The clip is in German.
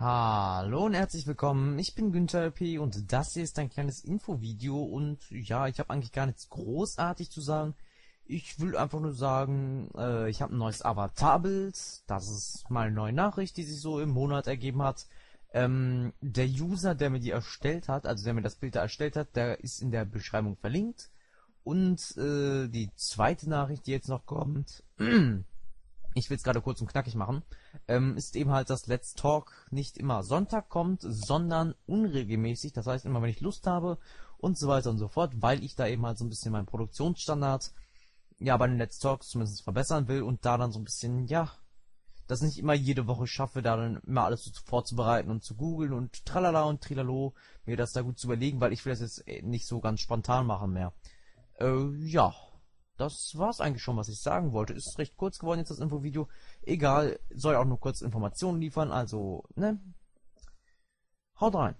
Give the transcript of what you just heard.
Hallo und herzlich willkommen, ich bin Günther P. und das hier ist ein kleines Infovideo und ja, ich habe eigentlich gar nichts großartig zu sagen. Ich will einfach nur sagen, äh, ich habe ein neues Avatarbild, das ist mal eine neue Nachricht, die sich so im Monat ergeben hat. Ähm, der User, der mir die erstellt hat, also der mir das Bild da erstellt hat, der ist in der Beschreibung verlinkt. Und äh, die zweite Nachricht, die jetzt noch kommt, ich will es gerade kurz und knackig machen, ähm, ist eben halt, dass Let's Talk nicht immer Sonntag kommt, sondern unregelmäßig. Das heißt immer, wenn ich Lust habe und so weiter und so fort, weil ich da eben halt so ein bisschen meinen Produktionsstandard ja bei den Let's Talks zumindest verbessern will und da dann so ein bisschen, ja, das nicht immer jede Woche schaffe, da dann immer alles so vorzubereiten und zu googeln und tralala und trilalo, mir das da gut zu überlegen, weil ich will das jetzt äh, nicht so ganz spontan machen mehr. Äh, ja das war's eigentlich schon, was ich sagen wollte. Ist recht kurz geworden jetzt das Infovideo. Egal, soll auch nur kurz Informationen liefern, also, ne? Haut rein.